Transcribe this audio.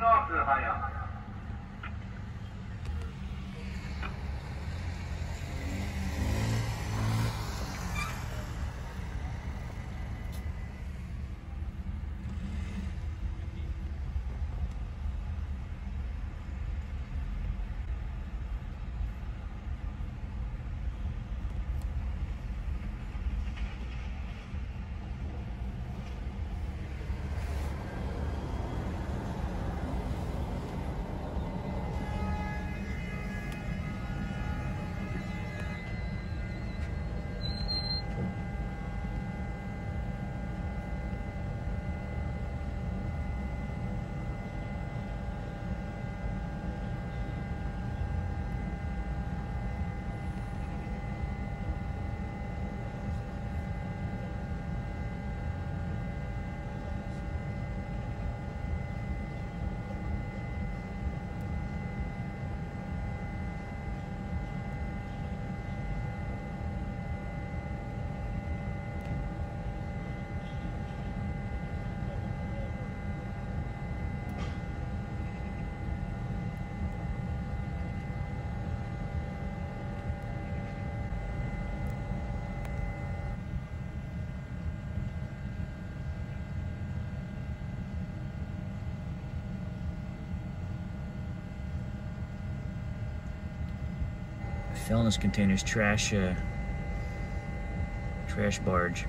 の崇拝や。Felnis containers, trash, uh, trash barge.